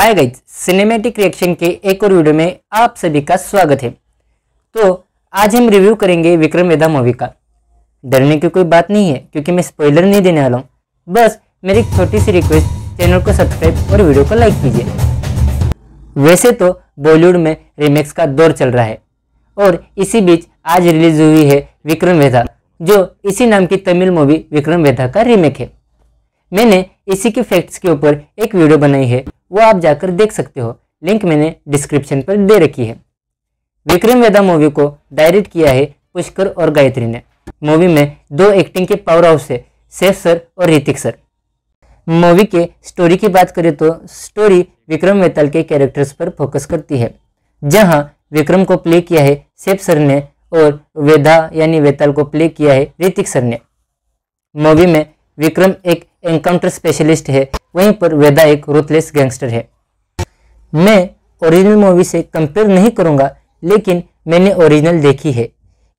हाय guys cinematic reaction के एक और वीडियो में आप सभी का स्वागत है। तो आज हम रिव्यू करेंगे विक्रम वेदा मूवी का। डरने की कोई बात नहीं है, क्योंकि मैं स्पॉइलर नहीं देने वाला हूँ। बस मेरी एक छोटी सी रिक्वेस्ट चैनल को सब्सक्राइब और वीडियो को लाइक कीजिए। वैसे तो बॉलीवुड में रिमेक्स का दौर चल रहा है, और इसी बीच आज रिलीज़ हुई है विक्रम वेधा जो इसी नाम की तमिल मूवी विक्रम वेधा का रीमेक है। मैंने इसी के फैक्ट्स के ऊपर एक वीडियो बनाई है, वो आप जाकर देख सकते हो। लिंक मैंने डिस्क्रिप्शन पर दे रखी है। विक्रम वेदा मूवी को डायरेक्ट किया है पुष्कर और गायत्री ने। मूवी में दो एक्टिंग के पावर हाउस है, सैफ सर और ऋतिक सर। मूवी के स्टोरी की बात करें तो स्टोरी विक्रम वेताल के कैरेक्टर्स पर फोकस करती है। जहाँ विक्रम को प्ले किया है सेफ़ सर ने और वेदा यानी वेताल को प्ले किया है ऋतिक सर ने। मूवी में विक्रम एक एनकाउंटर स्पेशलिस्ट है। वहीं पर वेदा एक रूथलेस गैंगस्टर है। मैं ओरिजिनल मूवी से कंपेयर नहीं करूँगा, लेकिन मैंने ओरिजिनल देखी है।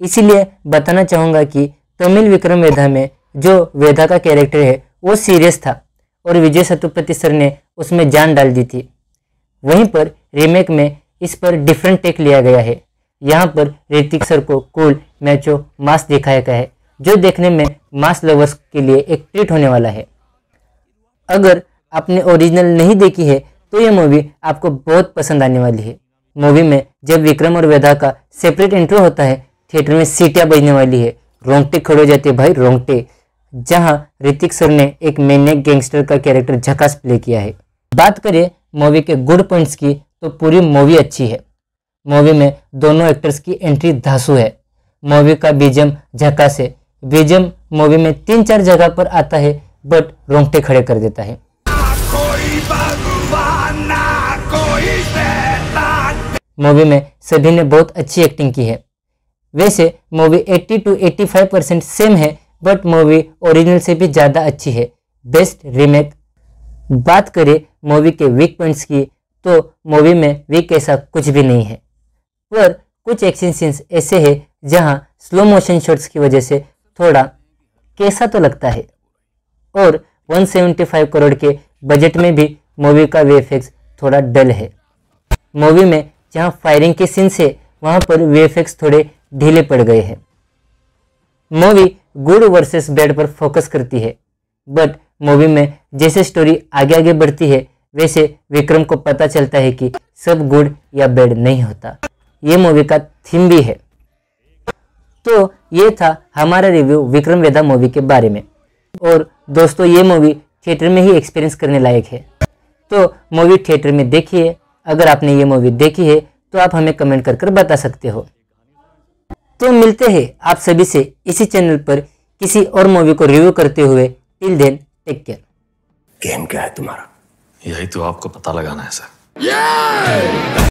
इसीलिए बताना चाहूँगा कि तमिल विक्रम वेदा में जो वेदा का कैरेक्टर है, वो सीरियस था और विजय सतुपति सर ने उसमें जान डाल दी थी। वहीं पर रीमेक में इस पर डिफरेंट टेक लिया गया है। यहाँ पर ऋतिक सर को कूल मैचो मास दिखाया गया है, जो देखने में मास लवर्स के लिए एक ट्रीट होने वाला है। अगर आपने ओरिजिनल नहीं देखी है तो ये मूवी आपको बहुत पसंद आने वाली है। मूवी में जब विक्रम और वेदा का सेपरेट इंट्रो होता है थिएटर में सीटियाँ बजने वाली है। रोंगटे खड़े हो जाते भाई, रोंगटे। जहाँ ऋतिक सर ने एक मैनियक गैंगस्टर का कैरेक्टर झकास प्ले किया है। बात करें मूवी के गुड पॉइंट्स की तो पूरी मूवी अच्छी है। मूवी में दोनों एक्टर्स की एंट्री धासु है। मूवी का बीजम झकास है। बीजम मूवी में तीन चार जगह पर आता है, बट रोंगटे खड़े कर देता है। मूवी में सभी ने बहुत अच्छी एक्टिंग की है। वैसे, मूवी 80 टू 85 परसेंट सेम है, बट मूवी ओरिजिनल से भी ज़्यादा अच्छी है। बेस्ट रीमेक बात करें मूवी के वीक पॉइंट्स की तो मूवी में वीक ऐसा कुछ भी नहीं है। पर कुछ एक्शन सीन्स ऐसे हैं, जहाँ स्लो मोशन शॉट्स की वजह से थोड़ा कैसा तो लगता है? और 175 करोड़ के बजट में भी मूवी का वीएफएक्स थोड़ा डल है। मूवी में जहाँ फायरिंग के सीन्स है वहाँ पर वीएफएक्स थोड़े ढीले पड़ गए हैं। मूवी गुड वर्सेस बैड पर फोकस करती है। बट मूवी में जैसे स्टोरी आगे आगे बढ़ती है, वैसे विक्रम को पता चलता है कि सब गुड या बैड नहीं होता। ये मूवी का थीम भी है। तो ये था हमारा रिव्यू विक्रम वेदा मूवी के बारे में। और दोस्तों ये मूवी थिएटर में ही एक्सपीरियंस करने लायक है। तो मूवी थिएटर में देखिए अगर आपने ये मूवी देखी है तो आप हमें कमेंट कर कर बता सकते हो। तो मिलते हैं आप सभी से इसी चैनल पर किसी और मूवी को रिव्यू करते हुए। Till then take care game क्या है तुम्हारा? यही तो आपको पता लगाना है सर।